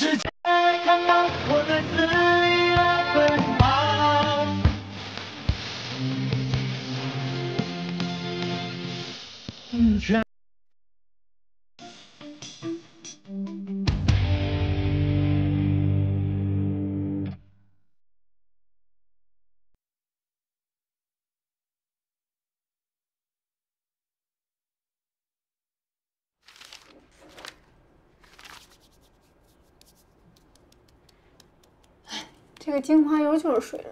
Bullshit! 这个精华油就是水了。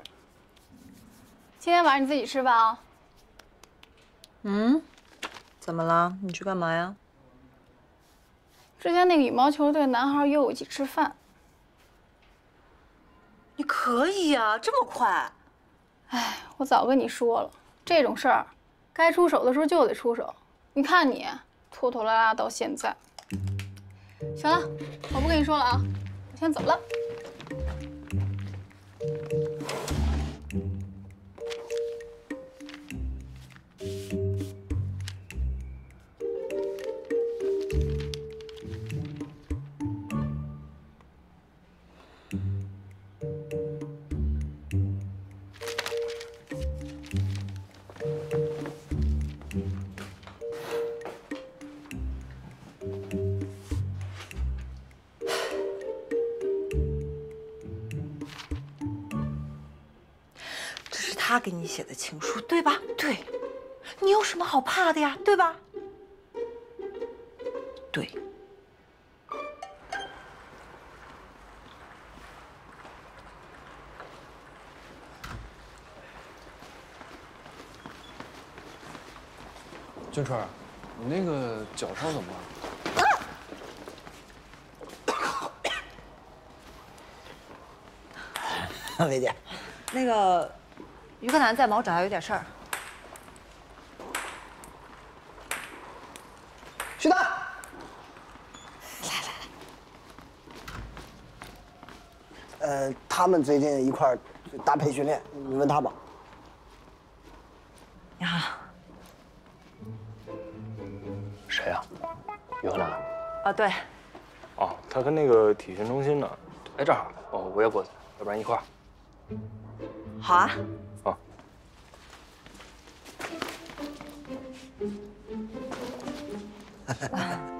今天晚上你自己吃饭啊。嗯，怎么了？你去干嘛呀？之前那个羽毛球队男孩约我一起吃饭，你可以呀，这么快？哎我早跟你说了，这种事儿该出手的时候就得出手。你看你拖拖拉拉到现在。行了，我不跟你说了啊，我先走了。写的情书，对吧？对，你有什么好怕的呀？对吧？对。俊川，你那个脚伤怎么了？薇姐，那个，于克南在吗？我找他有点事儿。徐丹，呃，他们最近一块儿搭配训练，你问他吧。你好。谁呀、于克南。啊，对，哦，他跟那个体训中心呢。哎，正好，哦，我也过去，要不然一块儿。好啊。あっ。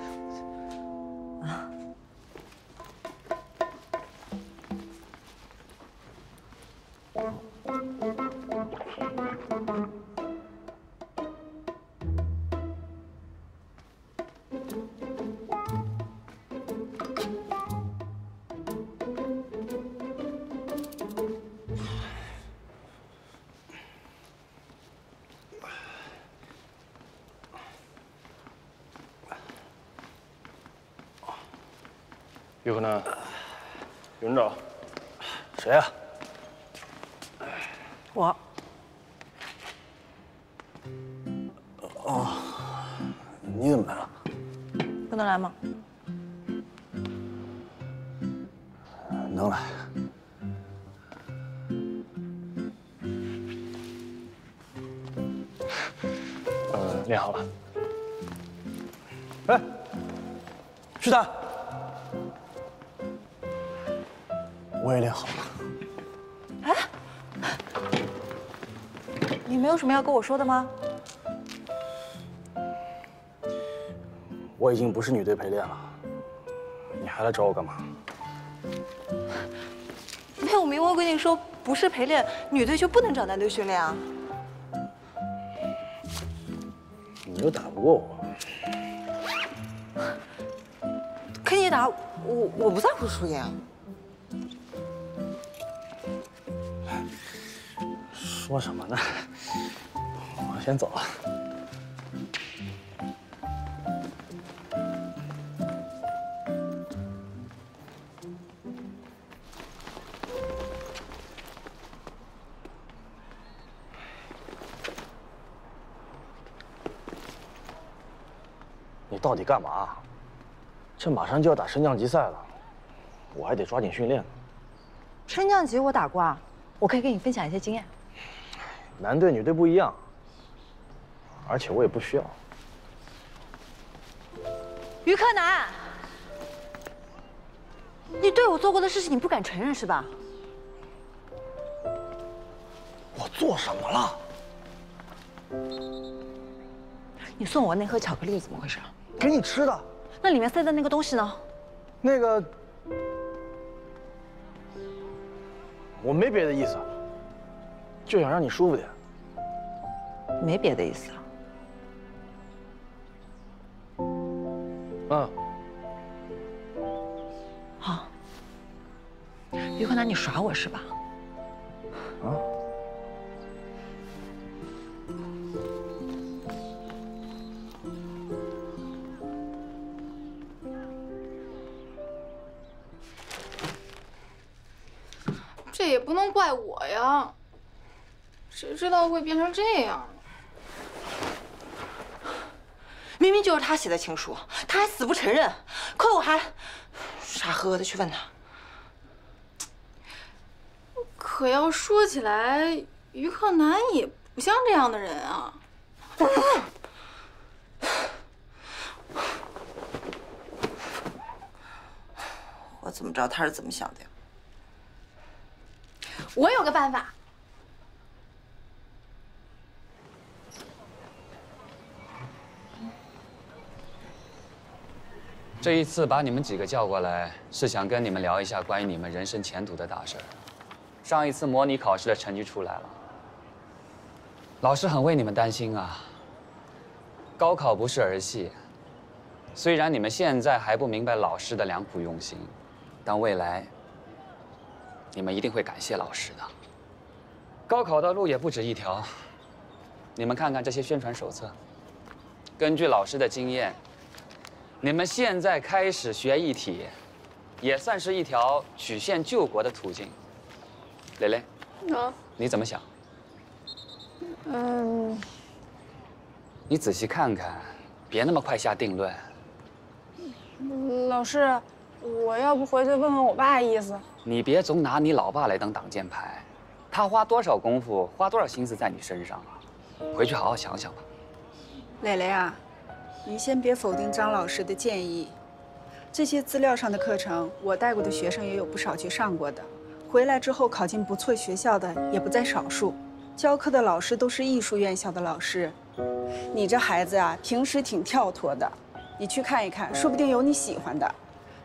啊。于河南，有人找。谁呀、我。哦你怎么来了？不能来吗？能来。呃，练好了。哎，徐丹，我也练好了。哎你没有什么要跟我说的吗？我已经不是女队陪练了，你还来找我干嘛？没有，明文规定说不是陪练，女队就不能找男队训练啊。你又打不过我，可你打，我我不在乎输赢说什么呢？我先走了。你到底干嘛？这马上就要打升降级赛了，我还得抓紧训练呢。升降级我打过啊，我可以跟你分享一些经验。男队女队不一样，而且我也不需要。于克南，你对我做过的事情你不敢承认是吧？我做什么了？你送我那盒巧克力怎么回事？给你吃的，那里面塞的那个东西呢？那个，我没别的意思，就想让你舒服点。没别的意思啊。嗯，好。于坤南，你耍我是吧？啊？这也不能怪我呀，谁知道会变成这样？明明就是他写的情书，他还死不承认，可我还傻呵呵的去问他。可要说起来，于克南也不像这样的人啊。我怎么知道他是怎么想的呀？我有个办法，这一次把你们几个叫过来，是想跟你们聊一下关于你们人生前途的大事儿。上一次模拟考试的成绩出来了，老师很为你们担心啊。高考不是儿戏，虽然你们现在还不明白老师的良苦用心，但未来你们一定会感谢老师的。高考的路也不止一条，你们看看这些宣传手册，根据老师的经验。你们现在开始学一体，也算是一条曲线救国的途径。蕾蕾，啊，你怎么想？嗯，你仔细看看，别那么快下定论。老师，我要不回去问问我爸意思？你别总拿你老爸来当挡箭牌，他花多少功夫，花多少心思在你身上啊？回去好好想想吧。蕾蕾啊。你先别否定张老师的建议，这些资料上的课程，我带过的学生也有不少去上过的，回来之后考进不错学校的也不在少数。教课的老师都是艺术院校的老师，你这孩子啊，平时挺跳脱的，你去看一看，说不定有你喜欢的。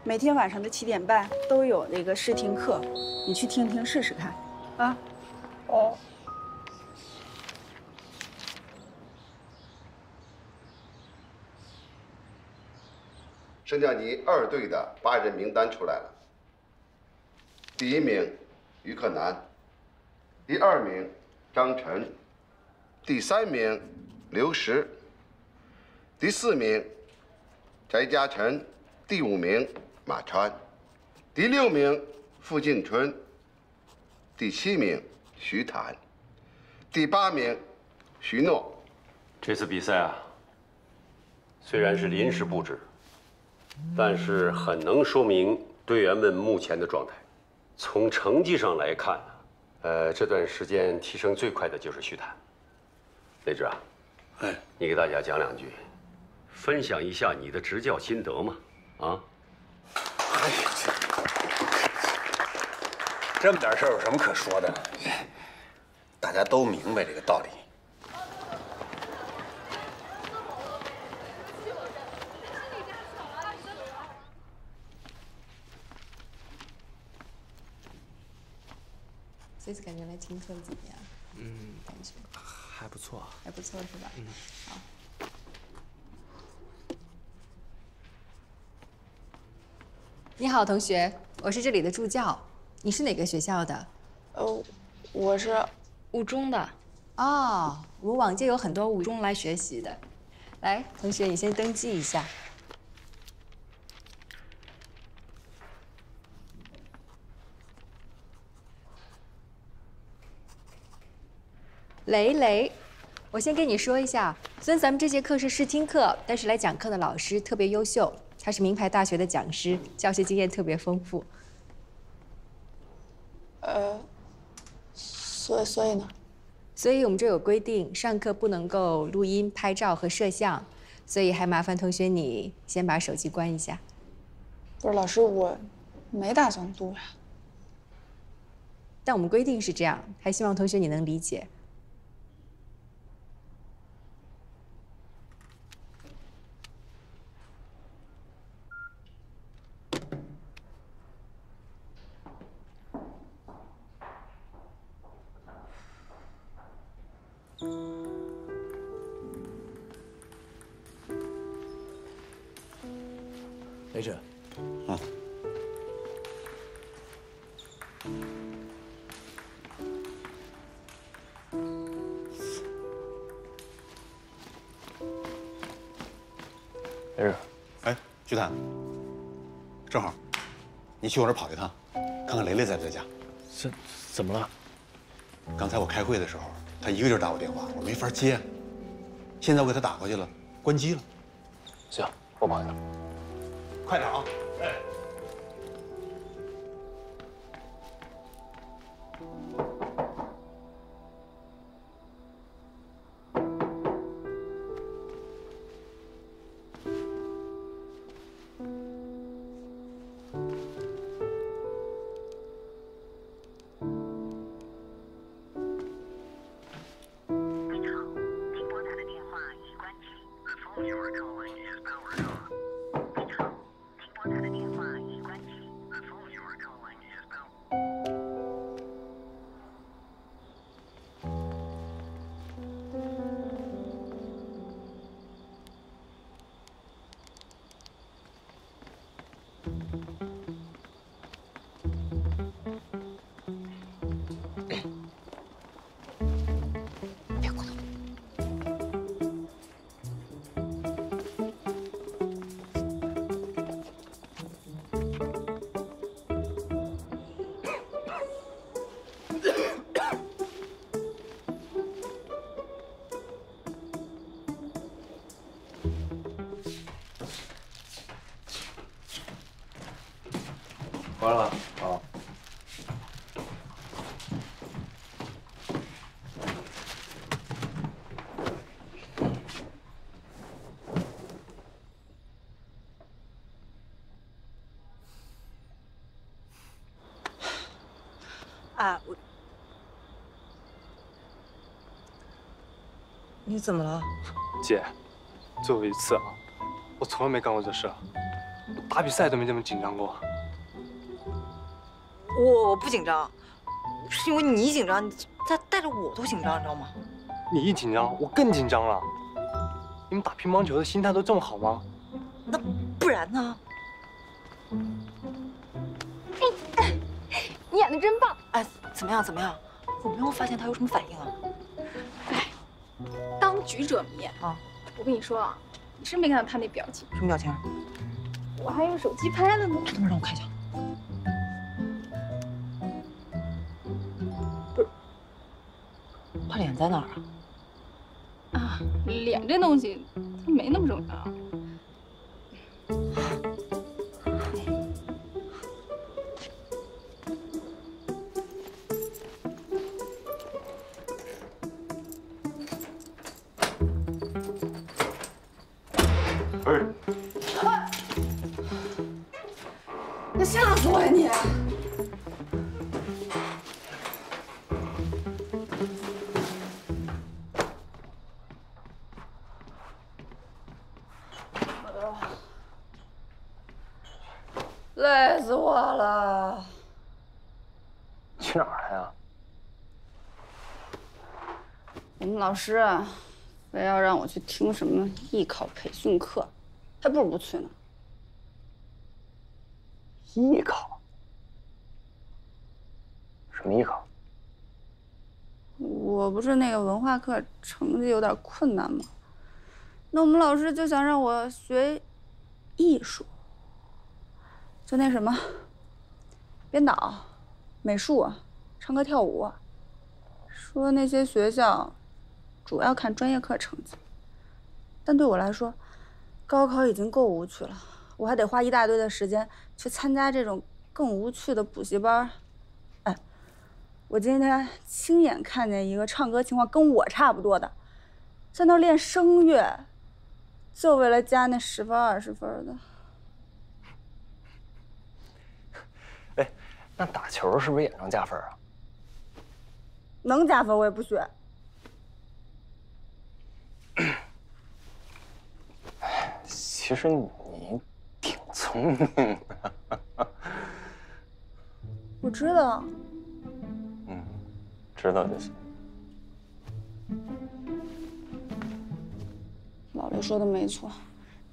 每天晚上的七点半都有那个试听课，你去听听试试看，啊？哦。升降级二队的八人名单出来了。第一名于克南，第二名张晨，第三名刘石，第四名翟嘉诚，第五名马川，第六名付静春，第七名徐坦，第八名徐诺。这次比赛啊，虽然是临时布置。但是很能说明队员们目前的状态。从成绩上来看，呃，这段时间提升最快的就是徐坦。雷志啊，哎，你给大家讲两句，分享一下你的执教心得嘛？啊？哎呀，这么点事儿有什么可说的？大家都明白这个道理。这次感觉来听课怎么样？嗯，感觉还不错，还不错是吧？嗯，好。你好，同学，我是这里的助教。你是哪个学校的？呃，我是五中的。哦，我们往届有很多五中来学习的。来，同学，你先登记一下。雷雷，我先跟你说一下，虽然咱们这节课是试听课，但是来讲课的老师特别优秀，他是名牌大学的讲师，教学经验特别丰富。呃，所以所以呢？所以我们这有规定，上课不能够录音、拍照和摄像，所以还麻烦同学你先把手机关一下。不是老师，我没打算录呀。但我们规定是这样，还希望同学你能理解。去我那儿跑一趟，看看雷雷在不在家。怎怎么了？刚才我开会的时候，他一个劲儿打我电话，我没法接。现在我给他打过去了，关机了。行，我跑一趟。快点啊！回来了。好。啊，我，你怎么了？姐，最后一次啊，我从来没干过这事，我打比赛都没这么紧张过。我我不紧张，是因为你紧张，你再带着我都紧张，你知道吗？你一紧张，我更紧张了。你们打乒乓球的心态都这么好吗？那不然呢？你演的真棒！哎，怎么样？怎么样？我没有发现他有什么反应啊。哎当局者迷啊！我跟你说啊，你真没看到他那表情？什么表情？我还用手机拍了呢。等会让我看一下。他脸在哪儿啊？啊，脸这东西它没那么重要。老师啊，非要让我去听什么艺考培训课，还不如不去呢。艺考？什么艺考？我不是那个文化课成绩有点困难吗？那我们老师就想让我学艺术，就那什么，编导、美术、唱歌跳舞。说那些学校主要看专业课成绩，但对我来说，高考已经够无趣了，我还得花一大堆的时间去参加这种更无趣的补习班。哎，我今天亲眼看见一个唱歌情况跟我差不多的，在那练声乐，就为了加那十分二十分的。哎那打球是不是也能加分啊？能加分我也不学。其实你挺聪明的。我知道，嗯，知道就行。老刘说的没错，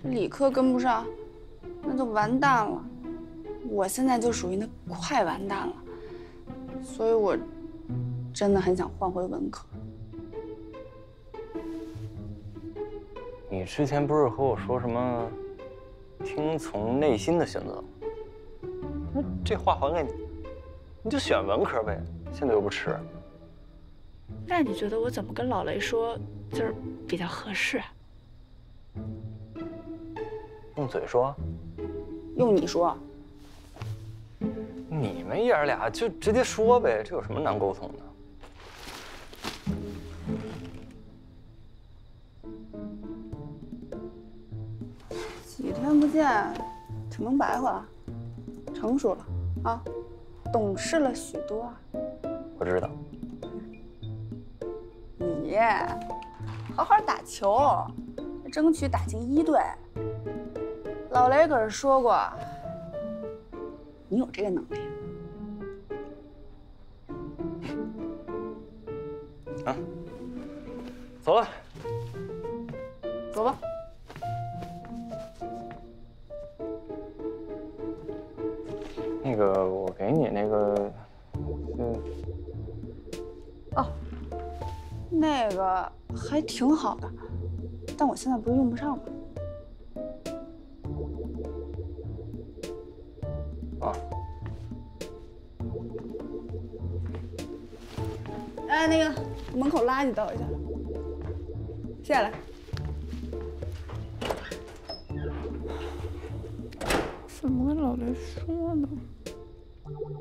这理科跟不上，那就完蛋了。我现在就属于那快完蛋了，所以我真的很想换回文科。你之前不是和我说什么听从内心的选择吗？那这话还给你，你就选文科呗，现在又不迟。那你觉得我怎么跟老雷说就是比较合适啊？用嘴说？用你说？你们爷儿俩就直接说呗，这有什么难沟通的？几天不见，挺能白话，成熟了啊，懂事了许多啊。我知道。你好好打球，争取打进一队。老雷可是说过，你有这个能力。啊，走了，走吧。个，我给你那个，嗯，哦，那个还挺好的，但我现在不是用不上吗？啊，哎，那个门口垃圾倒一下，下来。怎么老雷说呢？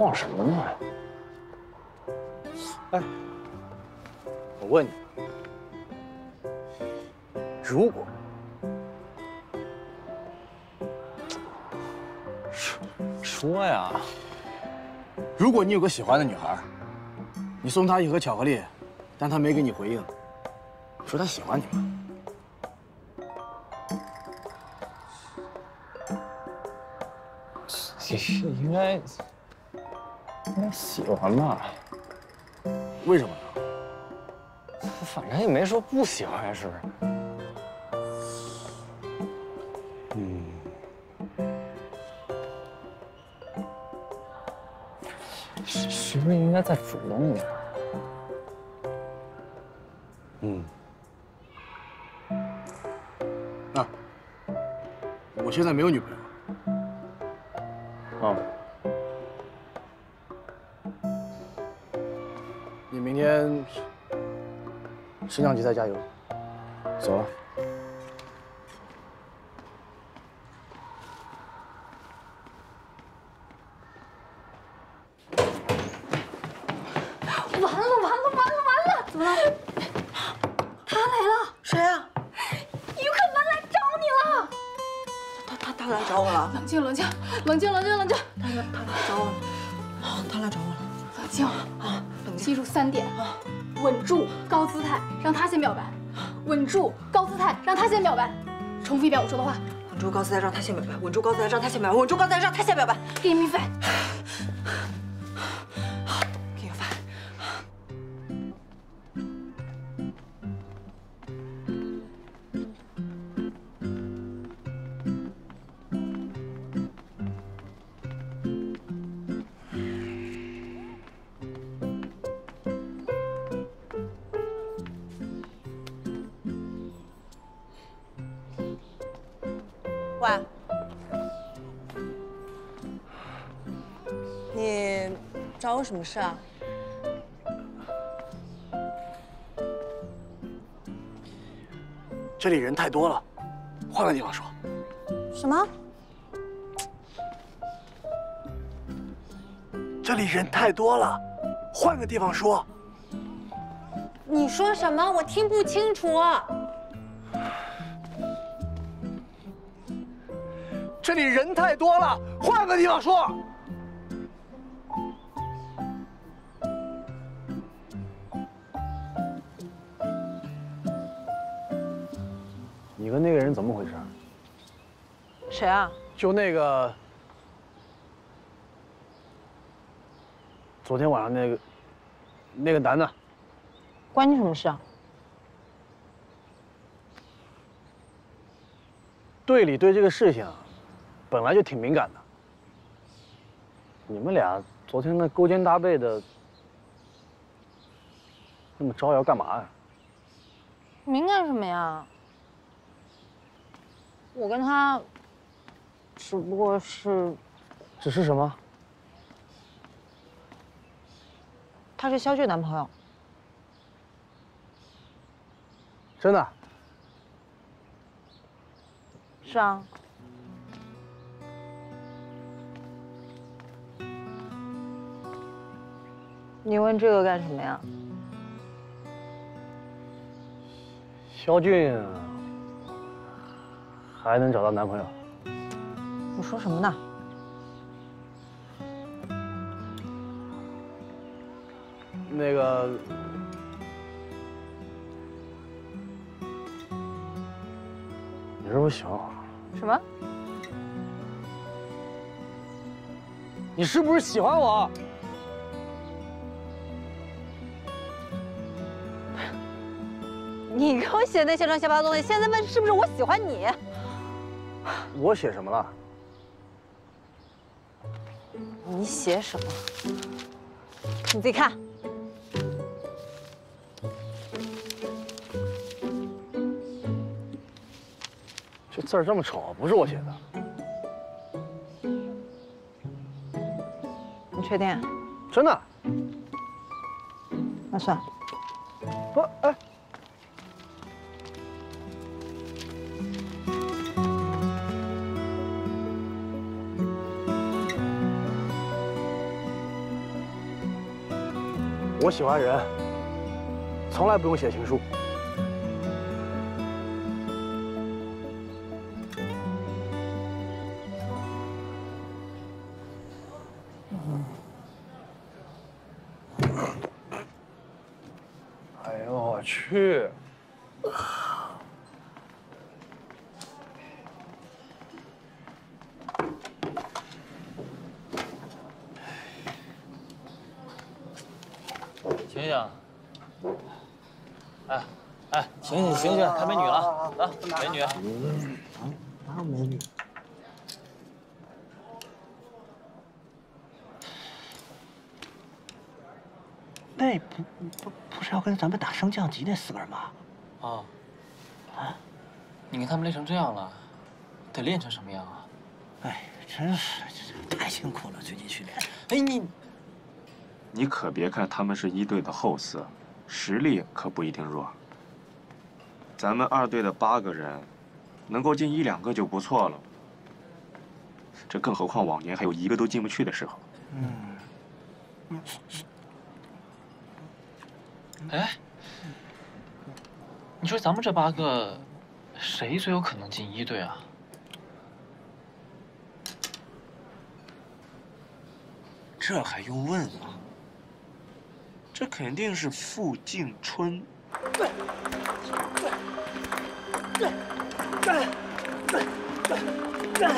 晃什么呢？哎，我问你，如果说说呀，如果你有个喜欢的女孩，你送她一盒巧克力，但她没给你回应，说她喜欢你吗？应该应该喜欢吧？为什么呢？反正也没说不喜欢呀，是不是？嗯，是是不是应该再主动一点？嗯。那，我现在没有女朋友。升降级赛加油，走了。住，高姿态，让他先表白。重复一遍我说的话。稳住高姿态，让他先表白；稳住高姿态，让他先表白；稳住高姿态，让他先表白。Give me five。喂，你找我什么事啊？这里人太多了，换个地方说。什么？这里人太多了，换个地方说。你说什么？我听不清楚。这里人太多了，换个地方说。谁啊？就那个，昨天晚上那个，那个男的，关你什么事啊？队里对这个事情啊本来就挺敏感的。你们俩昨天那勾肩搭背的，那么招摇干嘛呀？敏感什么呀？我跟他只不过是，只是什么？他是肖俊男朋友。真的？是啊。你问这个干什么呀？肖俊还能找到男朋友？你说什么呢？那个，你是不是喜欢我？什么？你是不是喜欢我？你给我写那些乱七八糟东西，现在问是不是我喜欢你？我写什么了？你写什么？你自己看。这字儿这么丑，不是我写的。你确定？真的？那算了。不，哎。我喜欢人，从来不用写情书。降级那四个人吧？啊啊！你看他们累成这样了，得练成什么样啊？哎，真是太辛苦了，最近训练。哎你。你可别看他们是一队的后四，实力可不一定弱。咱们二队的八个人，能够进一两个就不错了。这更何况往年还有一个都进不去的时候。嗯。哎，你说咱们这八个，谁最有可能进一队啊？这还用问吗？这肯定是傅静春。对，对，对，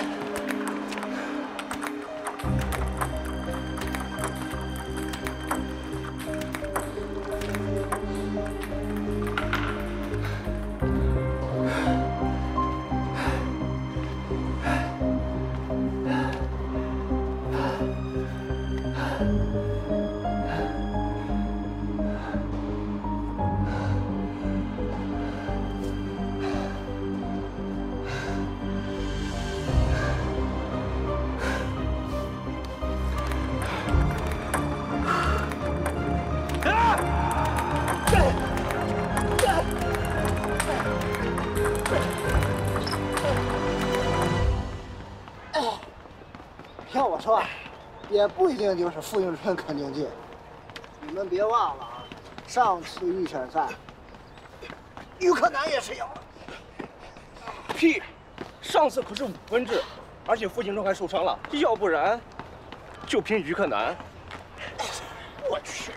对，对，对。帅，也不一定就是傅应春肯定进。你们别忘了啊，上次预选赛，于克南也是赢了。屁！上次可是五分制，而且傅应春还受伤了，要不然就凭于克南。我去，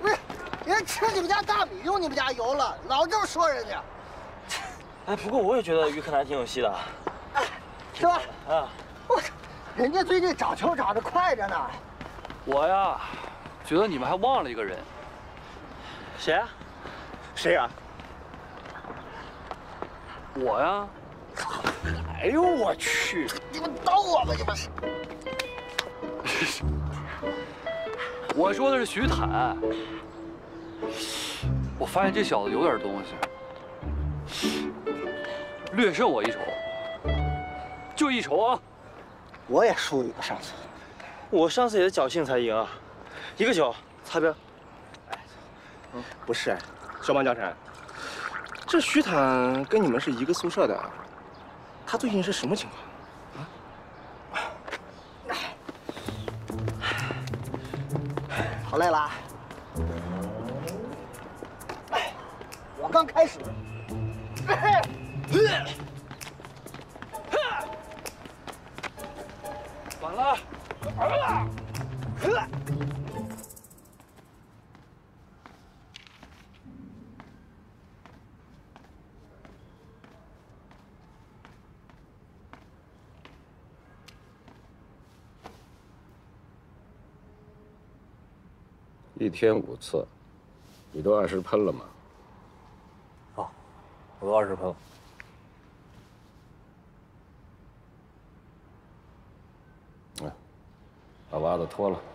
不是，人吃你们家大米用你们家油了，老这么说人家。哎，不过我也觉得于克南挺有戏的，是吧？啊，人家最近长球长得快着呢。我呀，觉得你们还忘了一个人。谁啊？谁啊？我呀。哎呦我去！你们逗我吧，你们是。我说的是徐坦。我发现这小子有点东西，略胜我一筹，就一筹啊！我也输一个上次，我上次也是侥幸才赢啊，一个球擦边。哎不是，小马江晨，这徐坦跟你们是一个宿舍的，他最近是什么情况？啊好累了我刚开始。一天五次，你都按时喷了吗？好，我都按时喷了。来，把袜子脱了。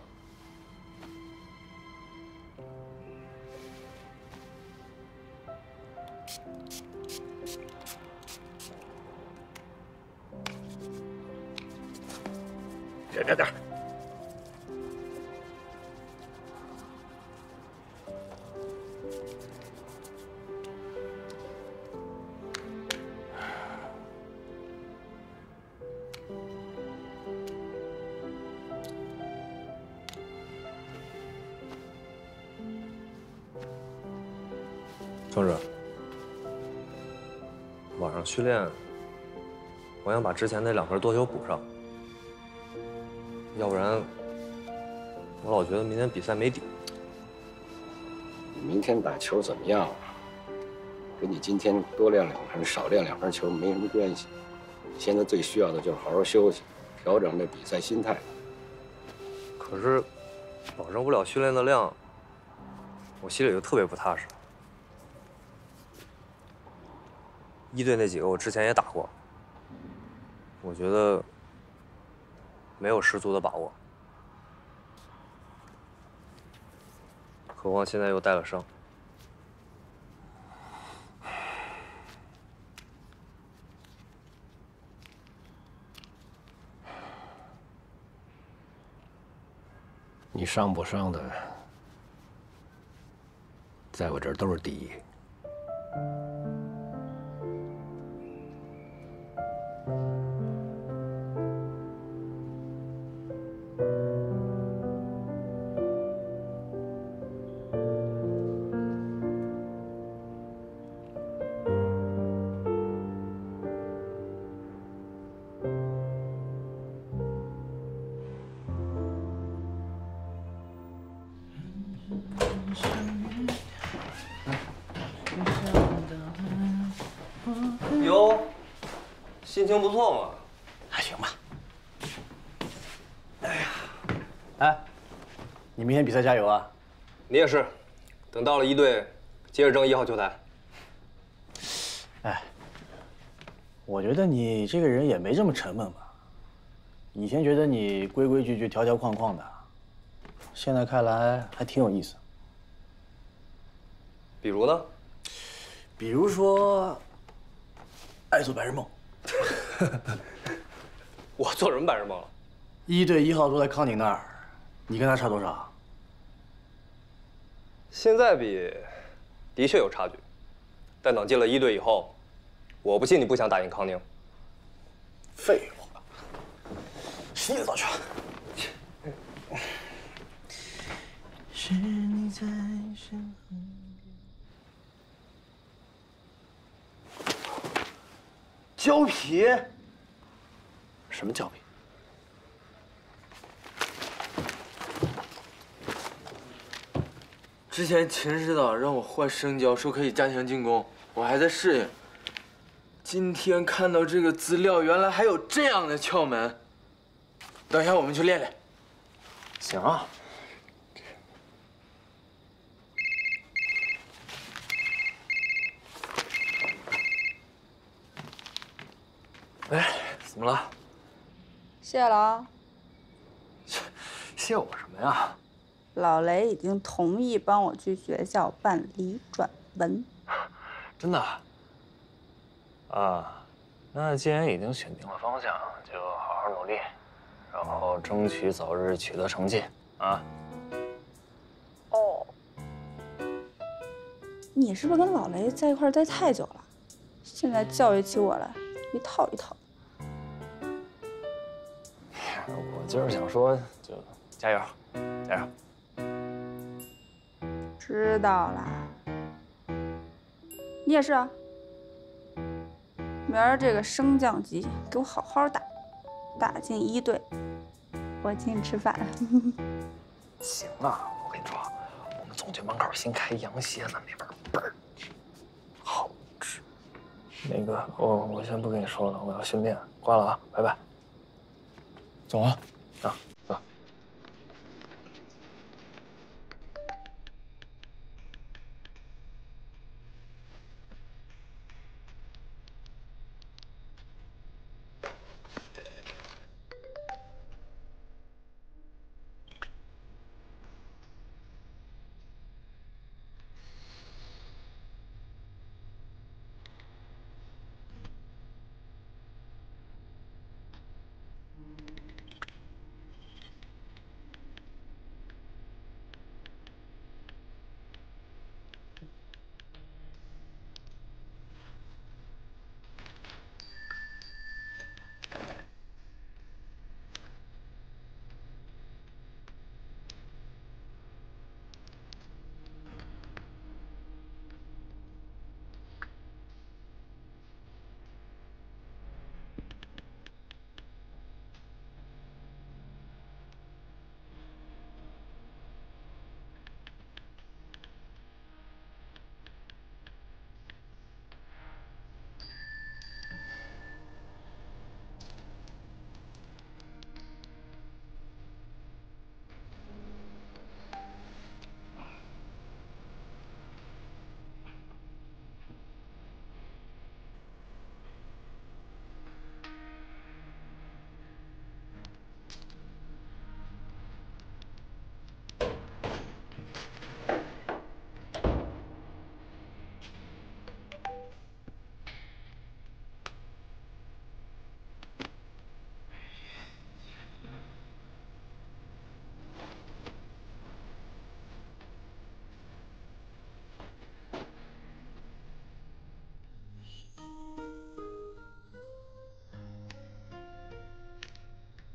之前那两分多球补上，要不然我老觉得明天比赛没底。明天打球怎么样？啊跟你今天多练两分、少练两分球没什么关系。你现在最需要的就是好好休息，调整这比赛心态。可是保证不了训练的量，我心里就特别不踏实。一队那几个我之前也打过，我觉得没有十足的把握，何况现在又带了伤。你伤不伤的，在我这儿都是第一。心情不错嘛？还行吧。哎呀，哎，你明天比赛加油啊！你也是，等到了一队，接着争一号球台。哎，我觉得你这个人也没这么沉闷吧？以前觉得你规规矩矩、条条框框的，现在看来还挺有意思。比如呢？比如说，爱做白日梦。我做什么白日梦了？一队一号坐在康宁那儿你跟他差多少？现在比的确有差距但等进了一队以后我不信你不想打赢康宁。废话洗澡去是你在身胶皮？什么胶皮？之前秦指导让我换生胶，说可以加强进攻，我还在适应。今天看到这个资料，原来还有这样的窍门。等一下，我们去练练。行啊。哎，怎么了？谢了啊，谢我什么呀？老雷已经同意帮我去学校办理转文。真的？啊，那既然已经选定了方向，就好好努力，然后争取早日取得成绩啊！哦，你是不是跟老雷在一块待太久了？现在教育起我来一套一套。我就是想说，就加油，加油！知道了。你也是啊。明儿这个升降级给我好好打，打进一队，我请你吃饭。行啊，我跟你说，我们总局门口新开羊蝎子，那边倍儿好吃。那个，我我先不跟你说了，我要训练，挂了啊，拜拜。走啊，啊，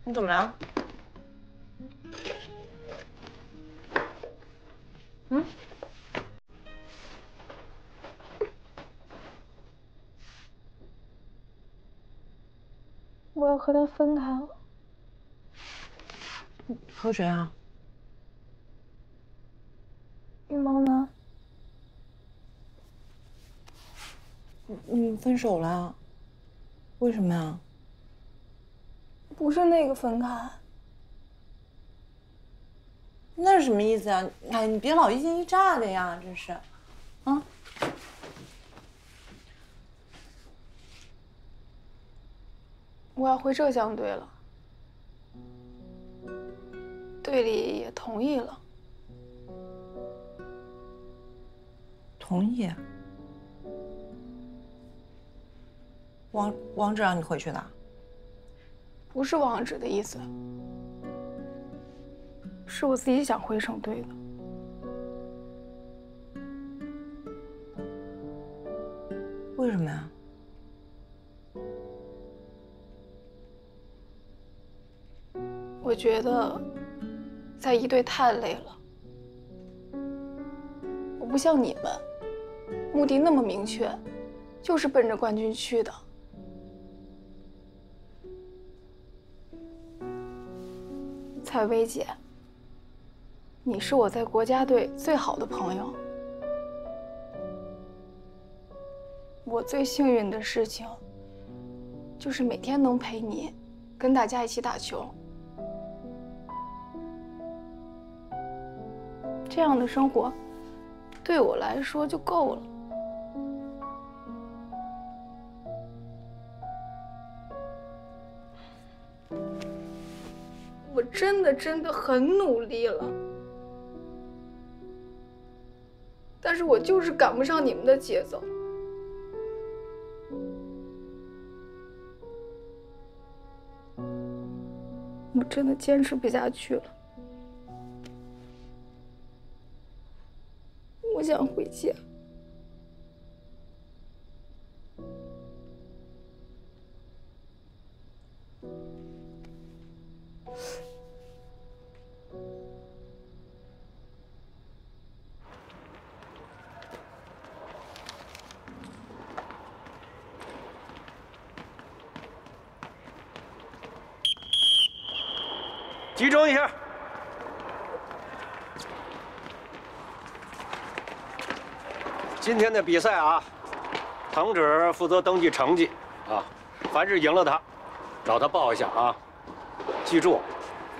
你怎么了？嗯？我要和他分开了。和谁啊？羽毛呢。你分手了？为什么呀？不是那个分开。那是什么意思啊？哎，你别老一惊一乍的呀，真是。啊？我要回浙江队了，队里也同意了。同意。王王志让你回去的？不是王指的意思，是我自己想回省队的。为什么呀？我觉得在一队太累了，我不像你们，目的那么明确，就是奔着冠军去的。蔡薇姐，你是我在国家队最好的朋友。我最幸运的事情，就是每天能陪你，跟大家一起打球。这样的生活，对我来说就够了。真的真的很努力了，但是我就是赶不上你们的节奏。我真的坚持不下去了，我想回家。集中一下。今天的比赛啊，藤指负责登记成绩啊，凡是赢了他，找他报一下啊。记住，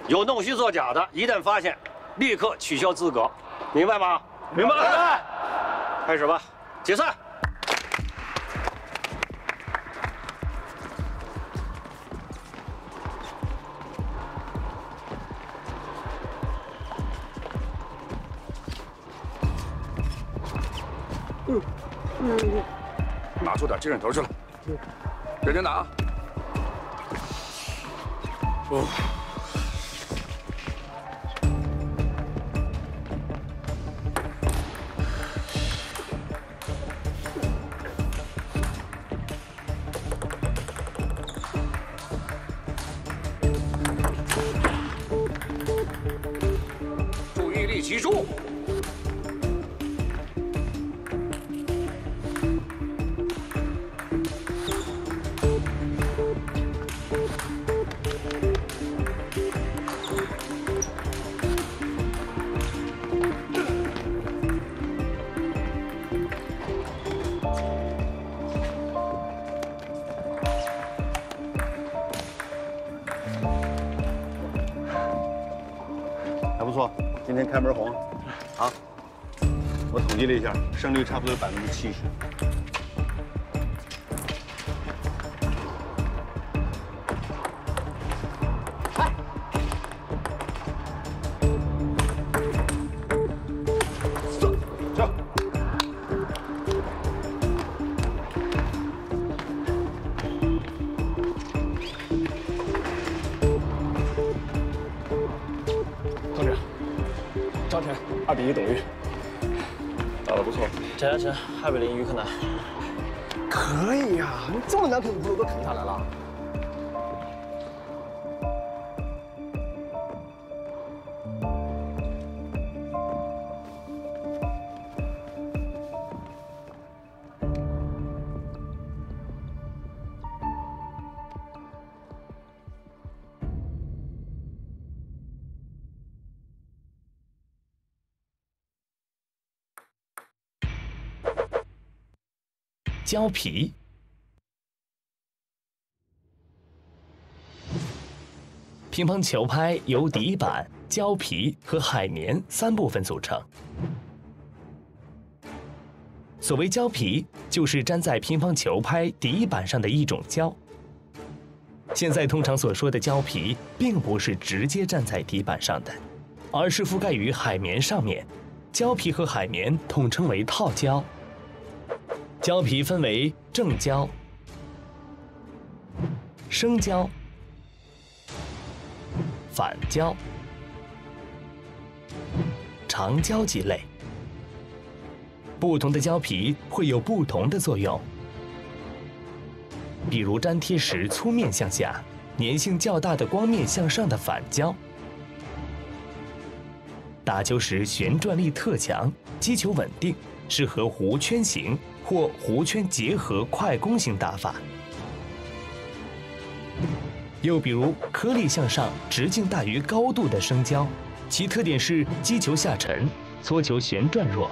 有弄虚作假的，一旦发现，立刻取消资格，明白吗？明白。开始吧，解散。精神头去了，认真打啊！哦，注意力集中。了一下，胜率差不多有百分之七十。嘉诚，二比胶皮。乒乓球拍由底板、胶皮和海绵三部分组成。所谓胶皮，就是粘在乒乓球拍底板上的一种胶。现在通常所说的胶皮，并不是直接粘在底板上的，而是覆盖于海绵上面。胶皮和海绵统称为套胶。胶皮分为正胶、生胶、反胶、长胶几类。不同的胶皮会有不同的作用，比如粘贴时粗面向下、粘性较大的光面向上的反胶，打球时旋转力特强，击球稳定，适合弧圈型或弧圈结合快攻型打法。又比如颗粒向上、直径大于高度的生胶，其特点是击球下沉，搓球旋转弱。